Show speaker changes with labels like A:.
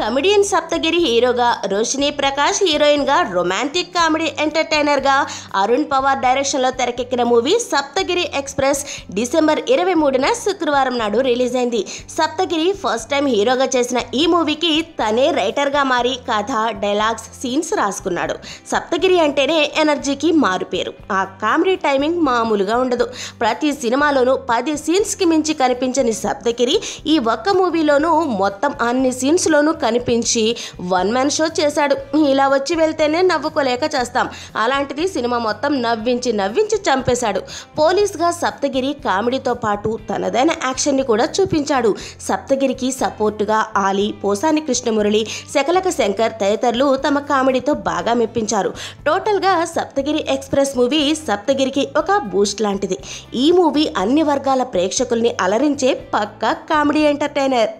A: Comedian Saptagiri హీరోగా రోషిని ప్రకాష్ హీరోయిన్గా romantic comedy ఎంటర్టైనర్గా అరుణ్ పవార్ డైరెక్షన్లో తెరకెక్కిన మూవీ సప్తగిరి ఎక్స్ప్రెస్ డిసెంబర్ ఇరవై మూడున శుక్రవారం నాడు రిలీజ్ అయింది సప్తగిరి ఫస్ట్ టైం హీరోగా చేసిన ఈ మూవీకి తనే రైటర్గా మారి కథ డైలాగ్స్ సీన్స్ రాసుకున్నాడు. సప్తగిరి అంటేనే ఎనర్జీకి మారుపేరు. ఆ కామెడీ టైమింగ్ మామూలుగా ఉండదు. ప్రతి సినిమాలోనూ పది సీన్స్కి మించి కనిపించని సప్తగిరి ఈ ఒక్క మూవీలోనూ మొత్తం అన్ని సీన్స్లోనూ కనిపించి వన్ మ్యాన్ షో చేశాడు. ఇలా వచ్చి వెళ్తేనే నవ్వుకోలేక చేస్తాం. అలాంటిది సినిమా మొత్తం నవ్వించి నవ్వించి చంపేశాడు. పోలీస్గా సప్తగిరి కామెడీతో పాటు తనదైన యాక్షన్ని కూడా చూపించాడు. సప్తగిరికి సపోర్టుగా ఆలి పోసాని కృష్ణమురళి శకలక శంకర్ తదితరులు తమ కామెడీతో బాగా మెప్పించారు. టోటల్గా సప్తగిరి ఎక్స్ప్రెస్ మూవీ సప్తగిరికి ఒక బూస్ట్ లాంటిది. ఈ మూవీ అన్ని వర్గాల ప్రేక్షకుల్ని అలరించే పక్కా కామెడీ ఎంటర్టైనర్.